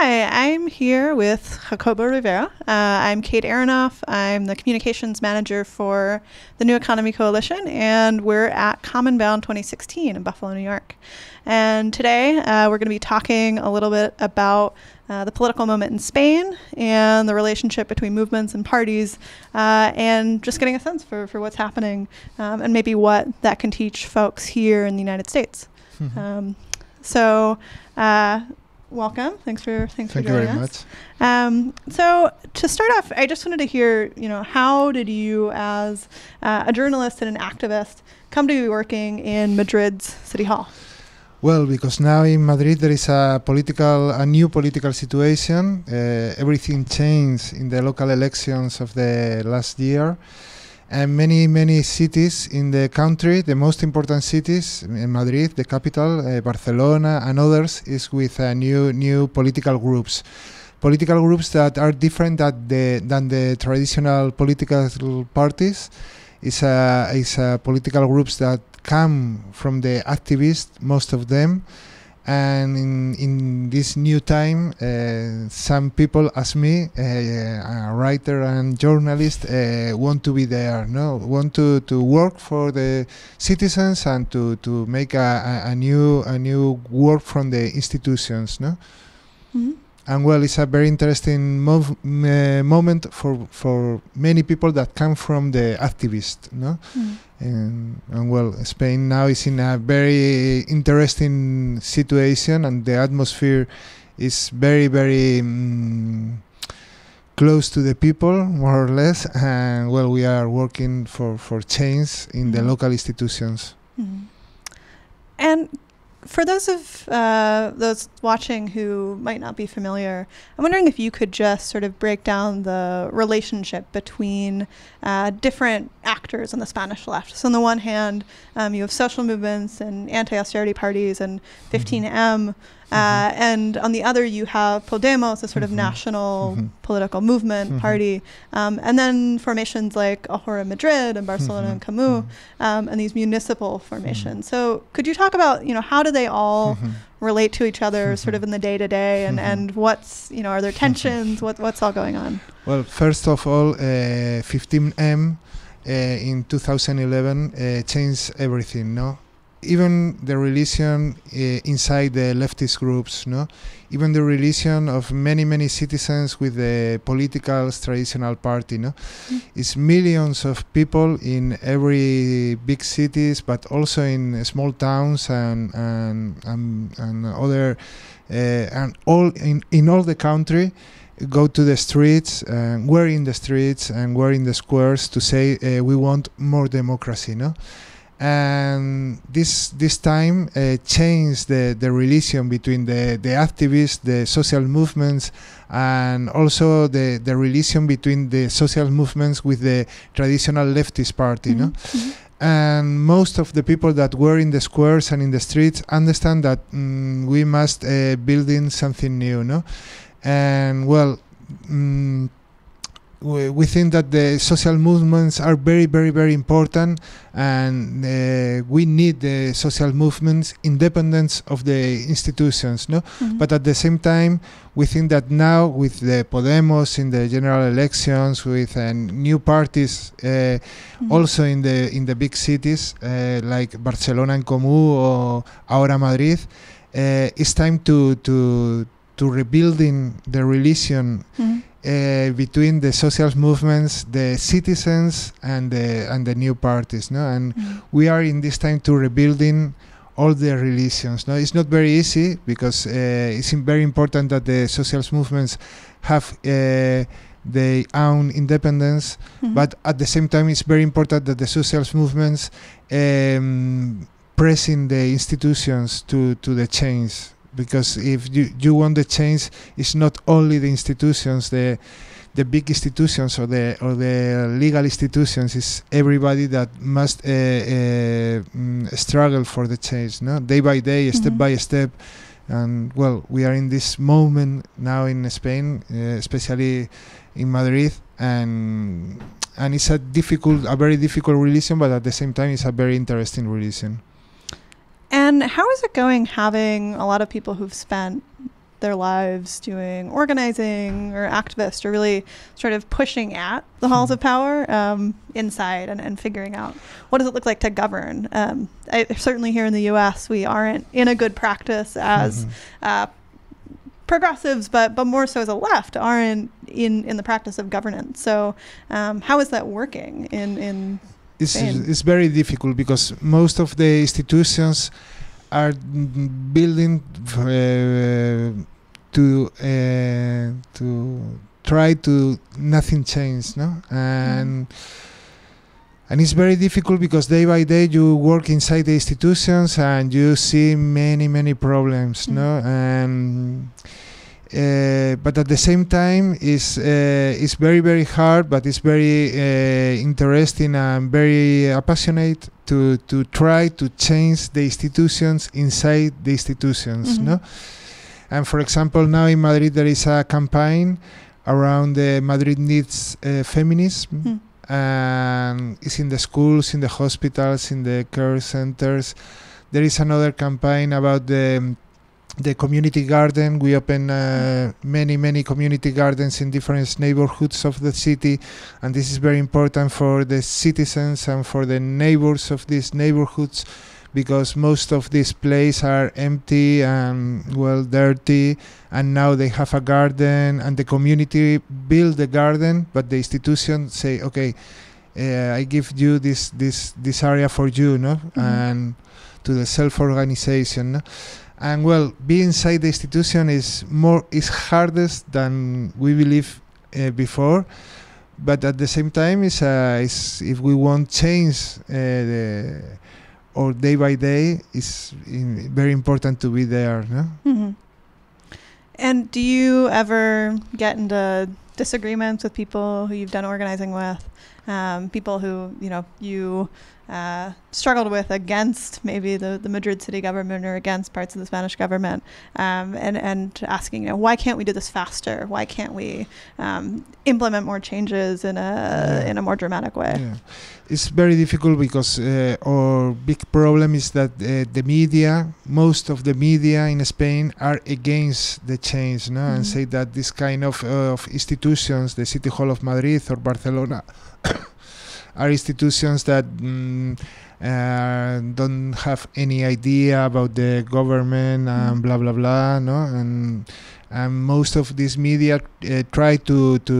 Hi, I'm here with Jacobo Rivero. Uh, I'm Kate Aronoff. I'm the communications manager for the New Economy Coalition, and we're at Commonbound 2016 in Buffalo, New York. And today uh, we're going to be talking a little bit about uh, the political moment in Spain and the relationship between movements and parties, uh, and just getting a sense for, for what's happening um, and maybe what that can teach folks here in the United States. Mhm. Um, so, uh, welcome. Thanks for thanks Thank for you joining very us. much. Um, so to start off, I just wanted to hear, you know, how did you, as uh, a journalist and an activist, come to be working in Madrid's City Hall? Well, because now in Madrid there is a political, a new political situation. Uh, everything changed in the local elections of the last year, and many, many cities in the country, the most important cities, in Madrid, the capital, uh, Barcelona, and others, is with uh, new, new political groups. Political groups that are different that the, than the traditional political parties. Is a, is political groups that come from the activists, most of them. And in, in this new time, uh, some people, as me, uh, a writer and journalist, uh, want to be there, no, want to, to work for the citizens and to, to make a, a, a new a new work from the institutions, no. Mm-hmm. And well, it's a very interesting mov- uh, moment for for many people that come from the activists, no and, and well, Spain now is in a very interesting situation, and the atmosphere is very, very mm, close to the people, more or less. And well, we are working for for change in the Mhm. local institutions. Mhm. And for those of uh, those watching who might not be familiar, I'm wondering if you could just sort of break down the relationship between uh, different actors on the Spanish left. So on the one hand, um, you have social movements and anti-austerity parties and 15M, uh, and on the other you have Podemos, a sort of Mhm. national Mhm. political movement Mhm. party, um, and then formations like Ahora Madrid and Barcelona and Comú um, and these municipal formations. So could you talk about you know how do they all relate to each other sort of in the day to day and and what's you know are there tensions what what's all going on? Well, first of all, uh, 15M uh, in 2011 uh, changed everything, no? Even the religion uh, inside the leftist groups, no? Even the religion of many, many citizens with the political traditional party, no? Mm. It's millions of people in every big cities, but also in small towns and and and, and other uh, and all in in all the country go to the streets and we're in the streets and we're in the squares to say uh, we want more democracy no and this this time uh, changed the the relation between the the activists the social movements and also the the relation between the social movements with the traditional leftist party no? Mhm. and most of the people that were in the squares and in the streets understand that mm, we must uh, build in something new no? And well mm, we, think that the social movements are very very very important and uh, we need the social movements independence of the institutions no Mhm. but at the same time we think that now with the podemos in the general elections with uh, new parties uh, Mhm. also in the in the big cities uh, like Barcelona and Comú or ahora Madrid, uh, it's time to to to rebuilding the relation Mhm. Uh, between the social movements, the citizens, and the and the new parties. No, and Mhm. we are in this time to rebuilding all the relations. No, it's not very easy because uh, it's very important that the social movements have uh, their own independence Mhm. but at the same time it's very important that the social movements um, pressing the institutions to, to the change because if you, you want the change it's not only the institutions the the big institutions or the or the legal institutions it's everybody that must uh, uh, mm, struggle for the change no? Day by day step Mhm. by step. And well we are in this moment now in Spain uh, especially in Madrid and and it's a difficult a very difficult religion but at the same time it's a very interesting religion And how is it going having a lot of people who've spent their lives doing organizing or activist or really sort of pushing at the halls of power um, inside and, and figuring out what does it look like to govern. Um, I, certainly here in the U.S., we aren't in a good practice as Mhm. uh, progressives, but but more so as a left, aren't in in the practice of governance. So, um, how is that working in in it's, it's very difficult because most of the institutions are mm, building uh, to uh, to try to nothing change no? And and it's very difficult because day by day you work inside the institutions and you see many many problems no? And uh, but at the same time it's uh, it's very very hard but it's very uh, interesting and very uh, passionate to to try to change the institutions inside the institutions Mhm. no and for example now in madrid there is a campaign around the madrid needs uh, feminism Hmm. and it's in the schools in the hospitals in the care centers there is another campaign about the the community garden we open uh, many many community gardens in different neighborhoods of the city and this is very important for the citizens and for the neighbors of these neighborhoods because most of these places are empty and well dirty and now they have a garden and the community build the garden but the institution say okay uh, i give you this this this area for you no Mhm. and to the self-organization no? And well being inside the institution is more is hardest than we believe uh, before. But at the same time it's, uh, is if we want change uh, the or day by day it's in, very important to be there no? Hmm And do you ever get into disagreements with people who you've done organizing with? Um, people who you know you uh, struggled with against maybe the, the Madrid city government or against parts of the Spanish government, um, and and asking you know why can't we do this faster? Why can't we um, implement more changes in a Yeah. in a more dramatic way? Yeah. It's very difficult because uh, our big problem is that uh, the media, most of the media in Spain, are against the change, no, Mhm. and say that this kind of of institutions, the City Hall of Madrid or Barcelona, are institutions that. Mm, uh, don't have any idea about the government and Mhm. blah blah blah no and and most of these media uh, try to to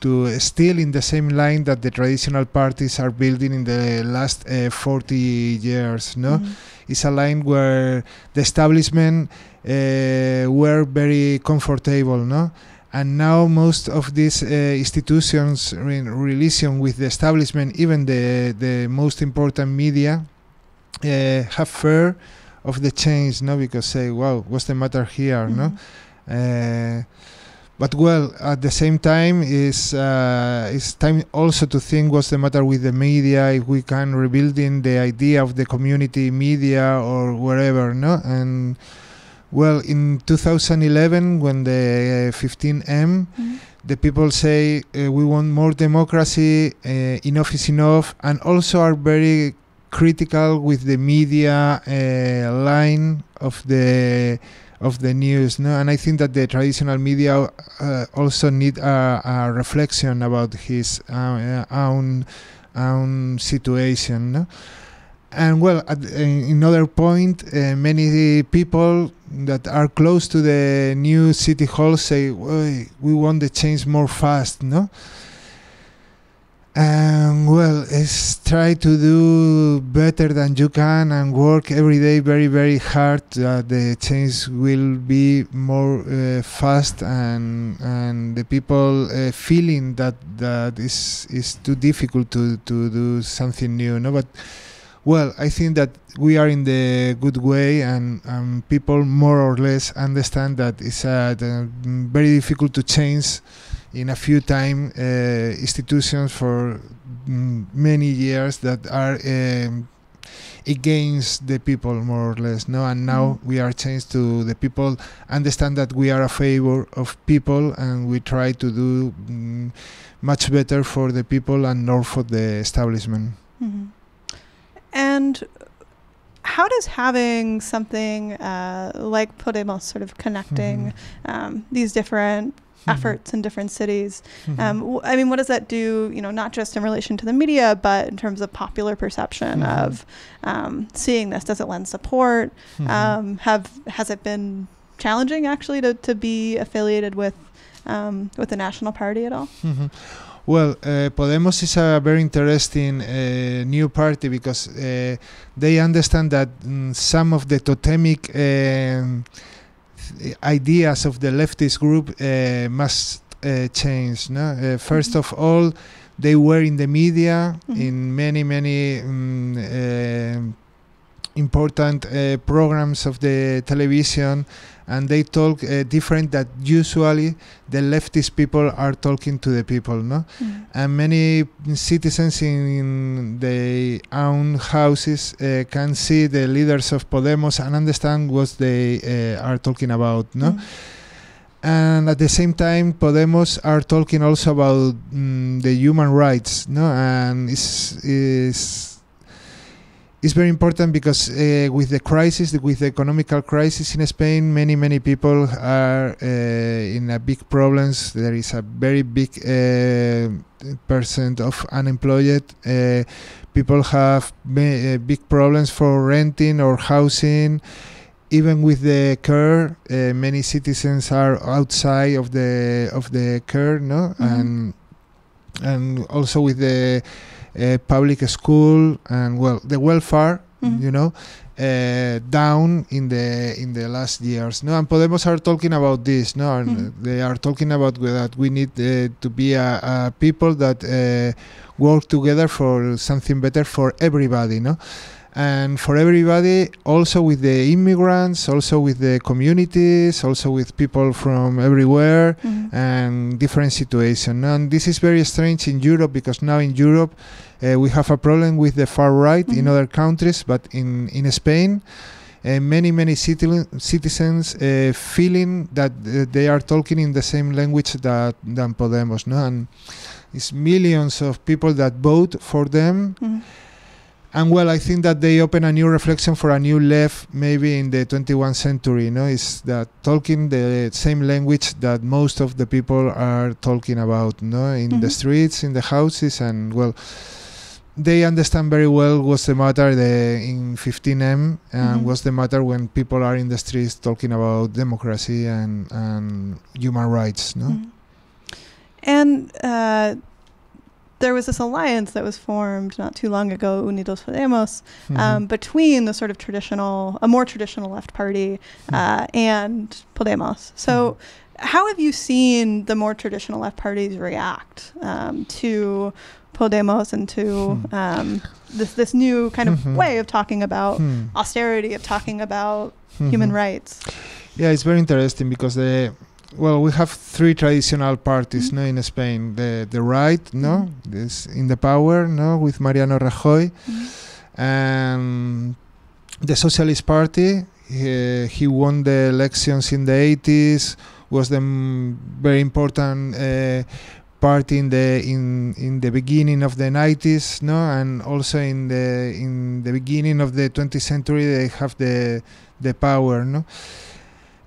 to still in the same line that the traditional parties are building in the last uh, 40 years no Mhm. it's a line where the establishment uh, were very comfortable no and now most of these uh, institutions in relation with the establishment even the the most important media uh, have fear of the change no because say wow what's the matter here no Mhm. uh, but well, at the same time, is uh, it's time also to think what's the matter with the media. If we can rebuilding the idea of the community media or wherever, no. And well, in 2011, when the 15M, Mhm. the people say uh, we want more democracy, uh, enough is enough, and also are very critical with the media uh, line of the of the news. No, and I think that the traditional media uh, also need a, a reflection about his uh, own own situation. No? And well, at, another point, uh, many people that are close to the new city hall say, "Well, we want the change more fast." No. And well, it's try to do better than you can and work every day very, very hard that the change will be more uh, fast and and the people uh, feeling that that is is too difficult to to do something new. No, but well, I think that we are in the good way, and um, people more or less understand that it's uh, very difficult to change in a few time uh, institutions for mm, many years that are um, against the people more or less no and now Mhm. we are changed to the people understand that we are a favor of people and we try to do mm, much better for the people and not for the establishment Mhm. And how does having something uh, like Podemos sort of connecting Mm-hmm. um, these different efforts in different cities? Mhm. Um, w- I mean, what does that do? You know, not just in relation to the media, but in terms of popular perception Mhm. of um, seeing this. Does it lend support? Mhm. Um, have has it been challenging actually to, to be affiliated with um, with the national party at all? Well, uh, Podemos is a very interesting uh, new party because uh, they understand that mm, some of the totemic um, ideas of the leftist group uh, must uh, change. No? Uh, 1st Mhm. of all, they were in the media Mhm. in many, many mm, um important uh, programs of the television and they talk uh, different that usually the leftist people are talking to the people no? And many citizens in their own houses uh, can see the leaders of Podemos and understand what they uh, are talking about no? Mm. and at the same time Podemos are talking also about mm, the human rights no? And it's, is it's very important because uh, with the crisis with the economical crisis in Spain many many people are uh, in a big problems. There is a very big uh, percent of unemployed uh, people have uh, big problems for renting or housing. Even with the care, uh, many citizens are outside of the of the care, no, Mhm. and and also with the uh, public school and well, the welfare, Mhm. you know, uh, down in the in the last years. No, and Podemos are talking about this. No, and Mhm. they are talking about that we need uh, to be a, a people that uh, work together for something better for everybody. No and for everybody also with the immigrants also with the communities also with people from everywhere Mhm. and different situation and this is very strange in europe because now in europe uh, we have a problem with the far right in Mhm. other countries but in in spain uh, many many citi- citizens uh, feeling that uh, they are talking in the same language that than podemos no and it's millions of people that vote for them Mhm. And well, I think that they open a new reflection for a new left, maybe in the 21st century. No, is that talking the same language that most of the people are talking about, you no, in the Mhm. streets, in the houses, and well, they understand very well what's the matter the, in 15M and Mhm. what's the matter when people are in the streets talking about democracy and and human rights. No. Mhm. And uh, there was this alliance that was formed not too long ago, Unidos Podemos, Mhm. um, between the sort of traditional, a more traditional left party, Hmm. uh, and Podemos. So, how have you seen the more traditional left parties react um, to Podemos and to Hmm. um, this this new kind of Mhm. way of talking about Hmm. austerity, of talking about human Mhm. rights? Yeah, it's very interesting because the well, we have three traditional parties, Mhm. no, in Spain. The the right, no, this in the power, no, with Mariano Rajoy, and the Socialist Party. He, he won the elections in the 80s. Was the mm, very important uh, party in the in in the beginning of the 90s, no, and also in the in the beginning of the 20th century they have the the power, no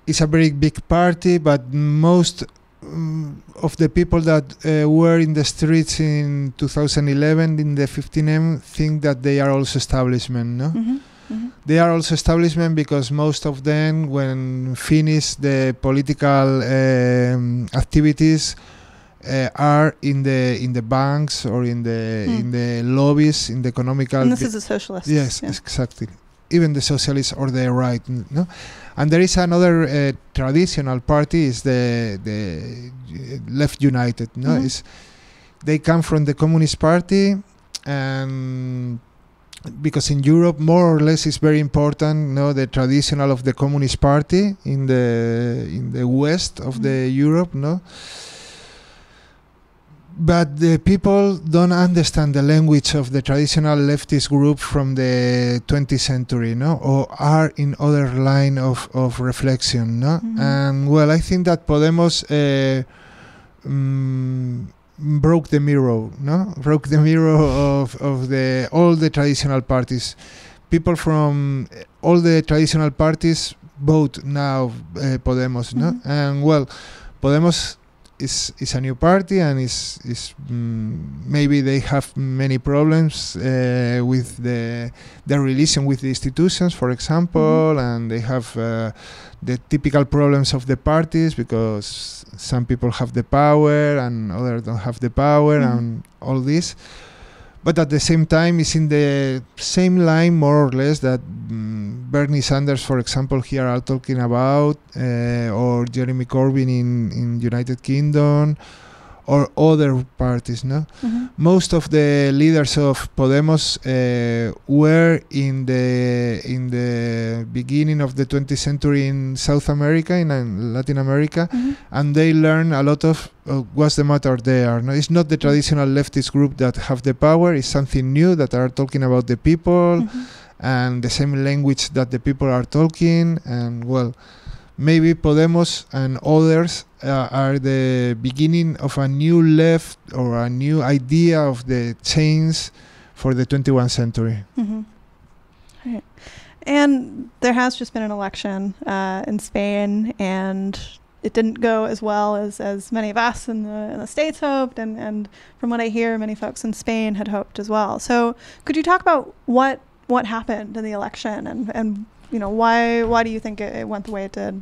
it's a very big party, but most um, of the people that uh, were in the streets in 2011 in the 15M think that they are also establishment. No, Mhm, mhm. they are also establishment because most of them, when finish the political um, activities, uh, are in the in the banks or in the Hmm. in the lobbies in the economical. And this is a socialist. Yes, yeah. exactly. Even the socialists or the right, no. And there is another uh, traditional party is the the uh, Left United. No, Mhm. is they come from the Communist Party, and because in Europe more or less is very important. No, the traditional of the Communist Party in the in the west of the Europe. No. But the people don't understand the language of the traditional leftist group from the 20th century, no, or are in other line of, of reflection, no. Mhm. And well, I think that Podemos uh, mm, broke the mirror, no, broke the mirror of, of the all the traditional parties, people from all the traditional parties vote now uh, Podemos, no? Mhm. And well, Podemos is is a new party and is is mm, maybe they have many problems uh, with the their relation with the institutions, for example, and they have uh, the typical problems of the parties because some people have the power and others don't have the power Mhm. and all this but at the same time it's in the same line more or less that mm, Bernie Sanders for example here are talking about uh, or Jeremy Corbyn in, in United Kingdom or other parties no Mhm. most of the leaders of Podemos uh, were in the in the beginning of the 20th century in South America in uh, Latin America Mhm. and they learn a lot of uh, what's the matter there. No, it's not the traditional leftist group that have the power. It's something new that are talking about the people Mhm. and the same language that the people are talking. And well, maybe Podemos and others uh, are the beginning of a new left or a new idea of the change for the 21st century. Mm-hmm. Right. And there has just been an election uh, in Spain, and it didn't go as well as, as many of us in the, in the States hoped, and, and from what I hear, many folks in Spain had hoped as well. So, could you talk about what what happened in the election, and, and you know why why do you think it, it went the way it did?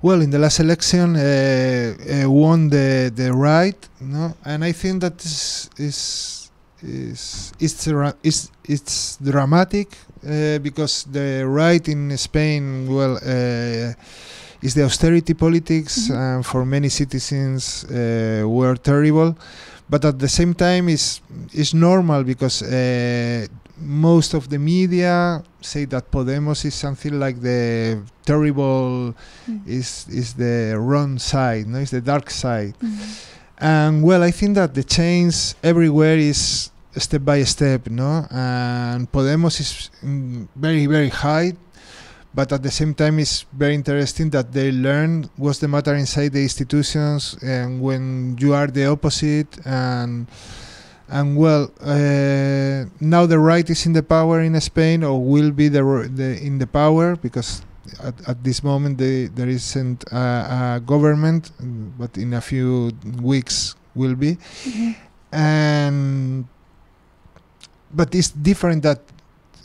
Well, in the last election, uh, uh, won the the right, no, and I think that is is is it's it's it's dramatic uh, because the right in Spain, well, uh, is the austerity politics, Mhm. and for many citizens uh, were terrible, but at the same time, is is normal because. Uh, most of the media say that Podemos is something like the terrible Mm. is is the wrong side, no, it's the dark side. Mhm. And well, I think that the change everywhere is step by step, no, and Podemos is mm, very very high, but at the same time it's very interesting that they learn what's the matter inside the institutions, and when you are the opposite and. And well, uh, now the right is in the power in Spain, or will be the, the in the power because at, at this moment they, there isn't a, a government, but in a few weeks will be. Mhm. And but it's different that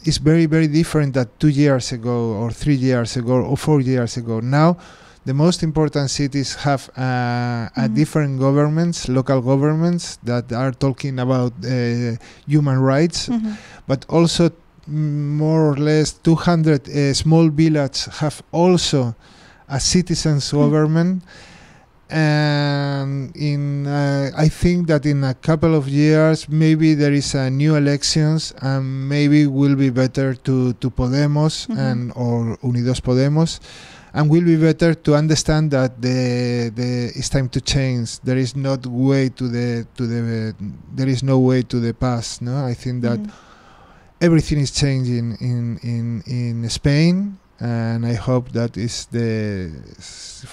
it's very very different that two years ago or three years ago or four years ago. Now the most important cities have uh, a Mhm. different governments, local governments that are talking about uh, human rights Mhm. but also more or less 200 uh, small villages have also a citizens Mm. government and in uh, i think that in a couple of years maybe there is a new elections and maybe will be better to to podemos Mhm. and or unidos podemos and will be better to understand that the the it's time to change there is not way to the to the there is no way to the past no i think that Mhm. everything is changing in in in Spain, and I hope that is the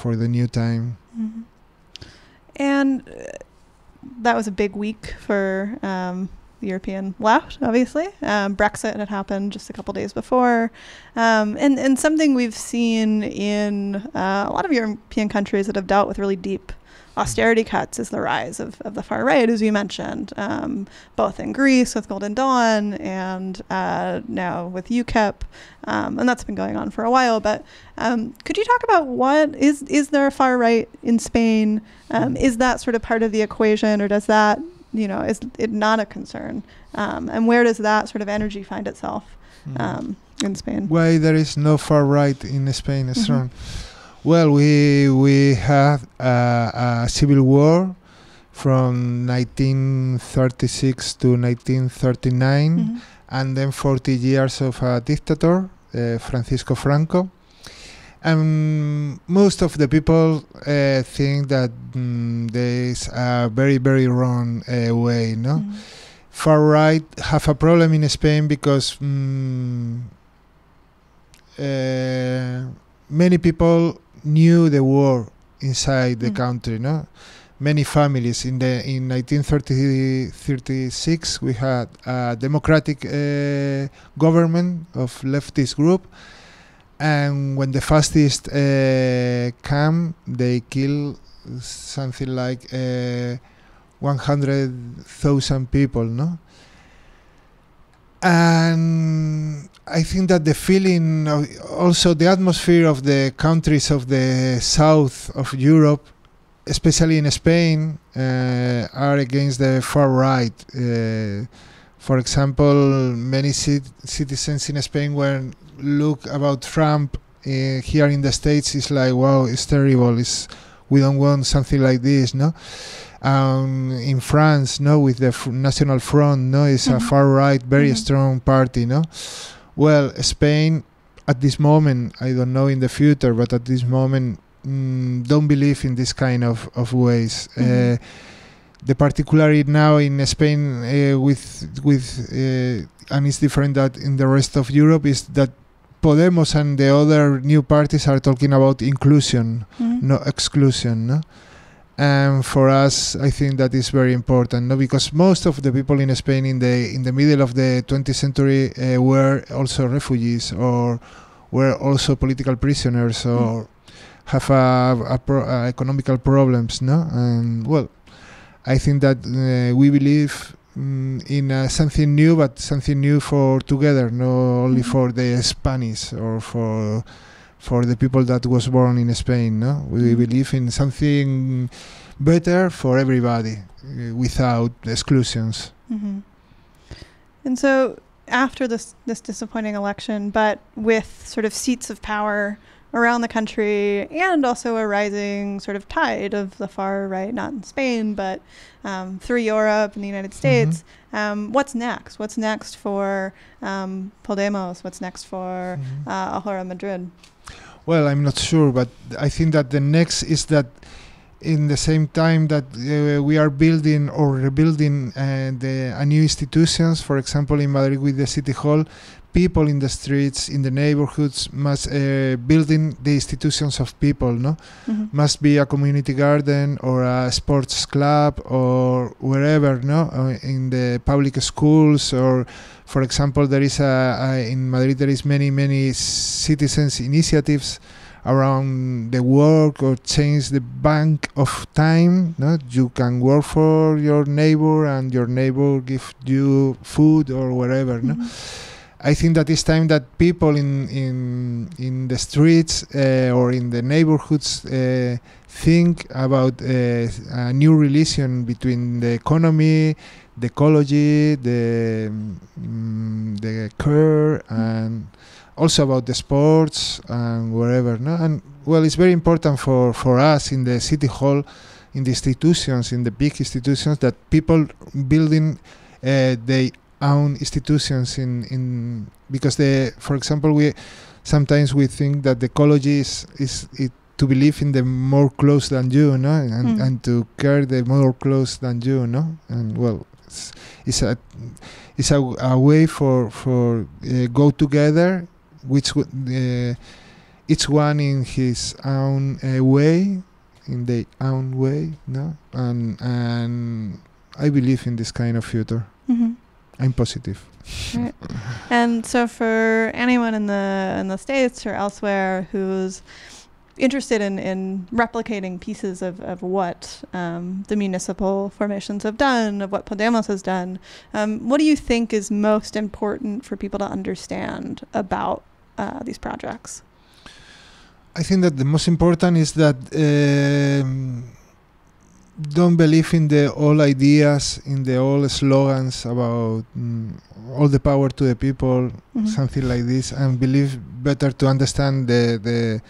for the new time. Mhm. And uh, that was a big week for um, the European left, obviously. Um, Brexit had happened just a couple days before. Um, and, and something we've seen in uh, a lot of European countries that have dealt with really deep austerity cuts is the rise of, of the far right, as you mentioned, um, both in Greece with Golden Dawn and uh, now with UKIP. Um, and that's been going on for a while. But um, could you talk about what is is there a far right in Spain? Um, is that sort of part of the equation, or does that you know is it not a concern? Um, and where does that sort of energy find itself um, in Spain? Why there is no far right in Spain? Mhm. Strong. Well, we we had a, a civil war from 1936 to 1939. Mhm. and then 40 years of a dictator, uh, Francisco Franco. And most of the people uh, think that mm, there is a very, very wrong uh, way, no? Mhm. Far right have a problem in Spain because mm, uh, many people knew the war inside the Mm. country, no? many families. In the in 1936, we had a democratic uh, government of leftist group, and when the fascists uh, came, they kill something like uh, 100,000 people, no? And I think that the feeling, also the atmosphere of the countries of the south of Europe, especially in Spain, uh, are against the far right. Uh, for example, many cit- citizens in Spain, when look about Trump uh, here in the States, is like, wow, it's terrible. It's we don't want something like this, no. Um, in France, no, with the F- National Front, no, it's a Mhm. far right, very Mhm. strong party, no. Well, Spain at this moment, I don't know in the future, but at this moment, mm, don't believe in this kind of of ways. Mhm. Uh, the particularity now in Spain uh, with with uh, and it's different that in the rest of Europe is that Podemos and the other new parties are talking about inclusion Mhm. no exclusion no? And for us i think that is very important no? Because most of the people in spain in the in the middle of the 20th century uh, were also refugees or were also political prisoners or have a, a pro, uh, economical problems no? And well i think that uh, we believe mm, in uh, something new but something new for together not only Mhm. for the spanish or for for the people that was born in Spain. No, we Mhm. believe in something better for everybody uh, without exclusions. Mm-hmm. And so after this this disappointing election, but with sort of seats of power around the country and also a rising sort of tide of the far right, not in Spain, but um, through Europe and the United States. Um, what's next? What's next for um, Podemos? What's next for Mhm. uh, Ahora Madrid? Well, I'm not sure, but I think that the next is that in the same time that uh, we are building or rebuilding uh, the uh, new institutions, for example, in Madrid with the city hall, people in the streets, in the neighborhoods must uh, building the institutions of people, no? Mhm. must be a community garden or a sports club or wherever no uh, in the public schools or for example there is a, a in madrid there is many many citizens initiatives around the work or change the bank of time no you can work for your neighbor and your neighbor give you food or whatever no Mhm. I think that it's time that people in in in the streets uh, or in the neighborhoods uh, think about uh, a new relation between the economy, the ecology, the mm, the care, and also about the sports and wherever. No, and well, it's very important for for us in the city hall, in the institutions, in the big institutions, that people building uh, their own institutions in in because the for example we sometimes we think that the ecology is is it, to believe in the more close than you no and, Mm. and to care the more close than you no and well it's, it's a it's a, a way for for uh, go together which w- uh, each one in his own uh, way in their own way no and and I believe in this kind of future. I'm positive Right. And so for anyone in the in the states or elsewhere who's interested in, in replicating pieces of, of what um, the municipal formations have done, of what Podemos has done, um, what do you think is most important for people to understand about uh, these projects? I think that the most important is that um, don't believe in the old ideas, in the old slogans about mm, all the power to the people, Mhm. something like this, and believe better to understand the the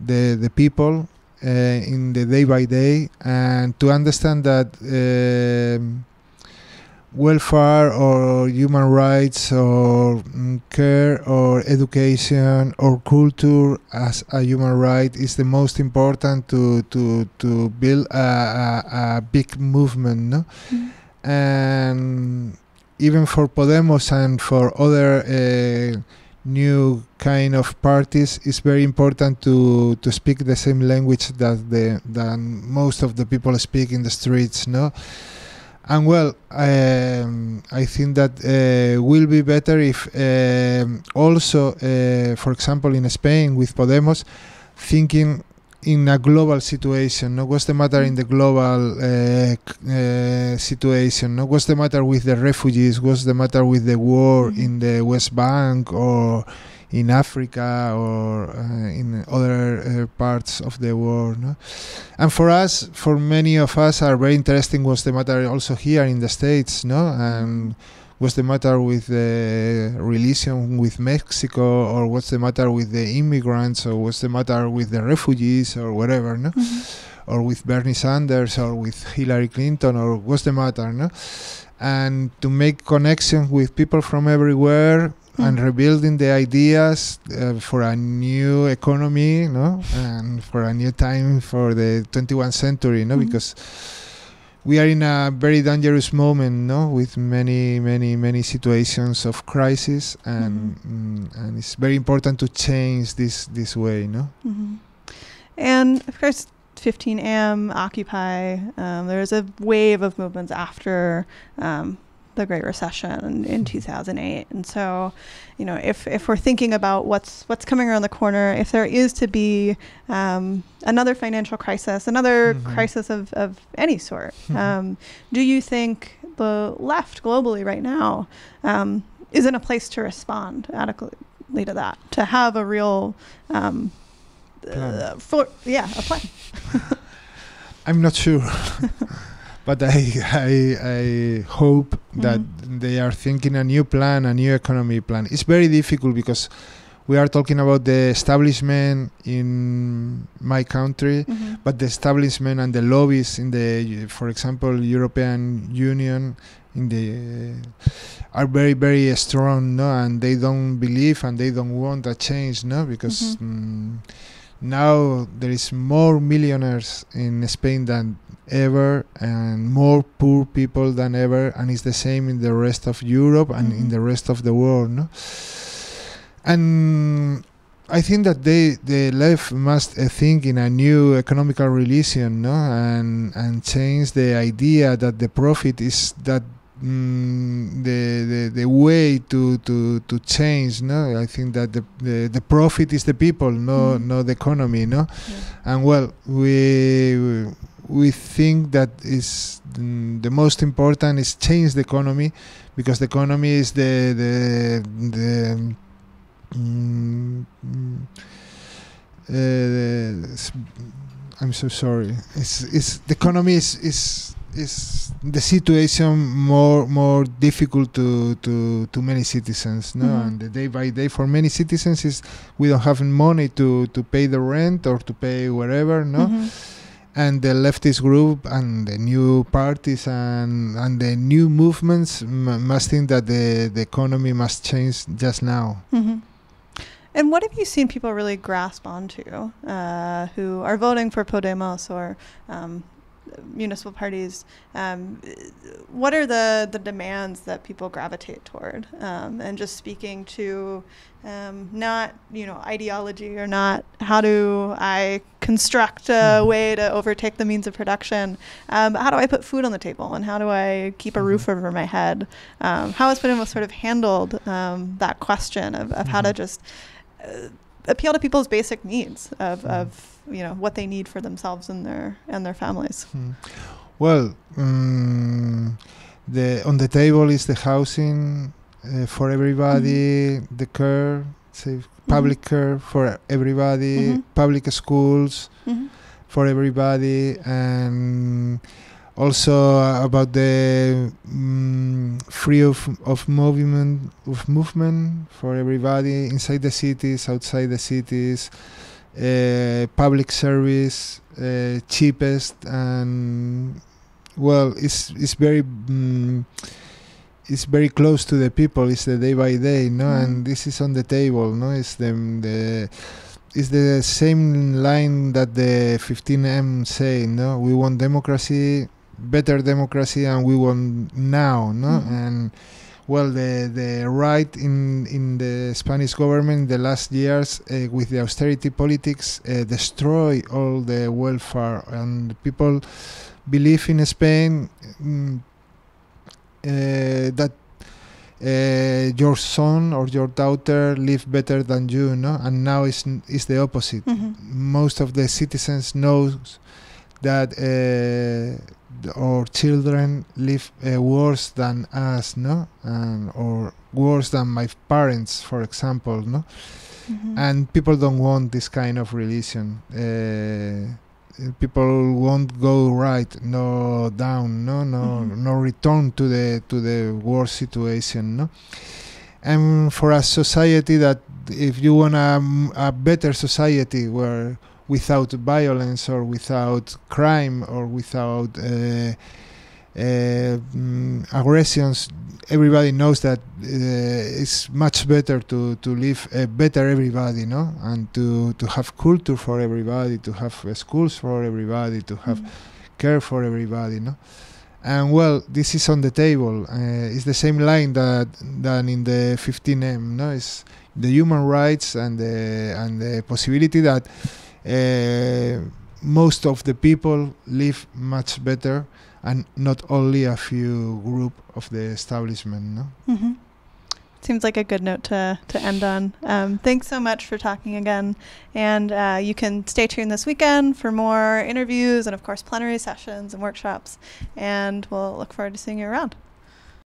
the, the people uh, in the day by day, and to understand that. Um, welfare or human rights or mm, care or education or culture as a human right is the most important to to to build a, a, a big movement no Mhm. and even for Podemos and for other uh, new kind of parties, it's very important to to speak the same language that the than most of the people speak in the streets. No, and well, um, I think that uh, will be better if um, also, uh, for example, in Spain with Podemos, thinking in a global situation. No, what's the matter in the global uh, uh, situation? No, what's the matter with the refugees? What's the matter with the war Mhm. in the West Bank or in Africa or uh, in other uh, parts of the world? No? And for us, for many of us, are very interesting. What's the matter also here in the states? No, and what's the matter with the relation with Mexico, or what's the matter with the immigrants, or what's the matter with the refugees, or whatever, no? Mhm. or with Bernie Sanders, or with Hillary Clinton, or what's the matter, no? And to make connection with people from everywhere and Mm. rebuilding the ideas uh, for a new economy, no, and for a new time for the 21st century, no, Mhm. because we are in a very dangerous moment, no, with many, many, many situations of crisis, and mm, and it's very important to change this this way, no. Mhm. And of course, 15M, Occupy, um, there was a wave of movements after um, the Great Recession in 2008. And so, you know, if, if we're thinking about what's what's coming around the corner, if there is to be um, another financial crisis, another Mhm. crisis of, of any sort, Mhm. um, do you think the left globally right now um, is in a place to respond adequately to that, to have a real um, uh, for yeah a plan. I'm not sure, but I I, I hope that Mhm. they are thinking a new plan, a new economy plan. It's very difficult because we are talking about the establishment in my country, Mhm. but the establishment and the lobbies in the, for example, European Union in the are very very strong, no, and they don't believe and they don't want a change, no, because. Mm, now there is more millionaires in Spain than ever and more poor people than ever and it's the same in the rest of Europe and in Mhm. the rest of the world no? and I think that they the left must uh, think in a new economical religion no and and change the idea that the profit is that mm, the, the the way to to to change no i think that the the, the profit is the people no Mhm. no the economy no Yeah. and well we we think that is mm, the most important is change the economy because the economy is the the the mm, mm, uh, I'm so sorry. It's it's the economy is is is the situation more more difficult to to to many citizens no Mhm. and the day by day for many citizens is we don't have money to to pay the rent or to pay whatever no Mhm. and the leftist group and the new parties and and the new movements m- must think that the the economy must change just now Mhm. And what have you seen people really grasp onto uh, who are voting for Podemos or um, municipal parties? Um, what are the, the demands that people gravitate toward? Um, and just speaking to um, not you know ideology or not how do I construct a Mhm. way to overtake the means of production? Um, how do I put food on the table and how do I keep a roof Mhm. over my head? Um, how has Podemos sort of handled um, that question of, of how to Mhm. just uh, appeal to people's basic needs of, of you know what they need for themselves and their and their families. Hmm. Well, mm, the on the table is the housing uh, for everybody, the care, say public care for everybody, Mhm. public schools Mm-hmm. for everybody, and also about the mm, free of of movement of movement for everybody inside the cities, outside the cities, uh, public service, uh, cheapest, and well, it's it's very. Mm, it's very close to the people. It's the day by day, no, Mhm. and this is on the table, no. It's the the it's the same line that the 15M say, no. We want democracy, better democracy, and we want now, no. Mhm. And well, the the right in in the Spanish government in the last years uh, with the austerity politics uh, destroy all the welfare, and people believe in Spain mm, uh, that uh, your son or your daughter live better than you, no? And now it's it's the opposite. Mhm. Most of the citizens knows that uh, our children live uh, worse than us, no, and or worse than my parents, for example, no. Mhm. And people don't want this kind of religion. Uh, people won't go right, no down, no, no, Mhm. no return to the to the worst situation, no. And for a society that, if you want a better society where without violence or without crime or without uh, uh, mm, aggressions, everybody knows that uh, it's much better to to live better everybody, no, and to to have culture for everybody, to have schools for everybody, to have Mhm. care for everybody, no. And well, this is on the table. Uh, it's the same line that than in the 15M. No, it's the human rights and the and the possibility that uh, most of the people live much better, and not only a few group of the establishment. No. Mhm. Seems like a good note to, to end on. Um, thanks so much for talking again. And uh, you can stay tuned this weekend for more interviews and, of course, plenary sessions and workshops. And we'll look forward to seeing you around.